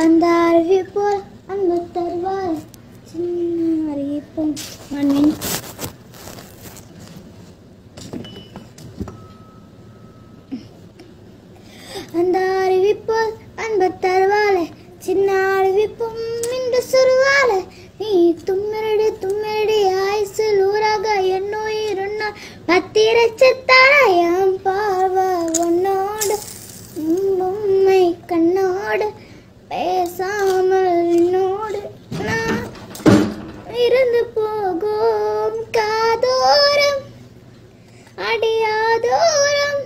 அந்த அருவி போல் அன்பு தருவாள் சின்ன அறிவிப்பும் மண்ணின் அந்த அருவி போல் அன்பு தருவாளே. சின்ன அறிவிப்பும் இன்று சுருவாளே. நீ தும்மிரடி தும்மிரடி ஆயுசில் ஊராக என் உயிருன்னா என் பார்வை உன்னோடு. பொம்மை கண்ணோடு போகும் காதோரம் அடியாதோரம்.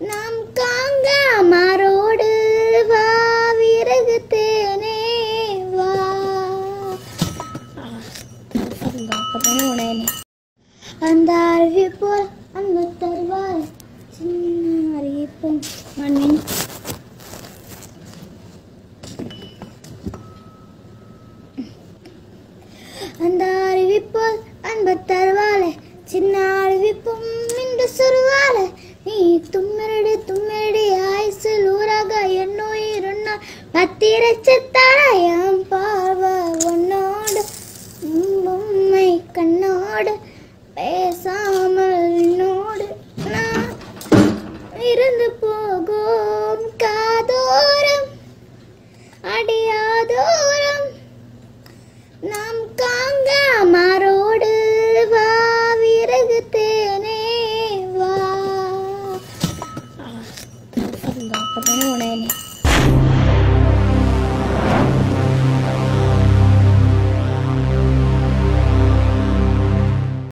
நாம் காங்க மாரோடு வா விறகு தேனே வா. அந்த அருவி போல் அன்பு தருவாள் சின்ன அறிவிப்பும் மண்ணின் அந்த அறிவிப்போல் அன்பு தருவாளே சின்ன அறிவிப்பும் இன்று சொல்வாளே. நீ தும்மிரடி தும்மிரடி ஆயுசில் ஊராக என் உயிருன்னா பத்திரச்சத்தாயம் பார்வை உன்னோடு பொம்மை கண்ணோடு. അപ്പം തന്നെ ഗുണമല്ലേ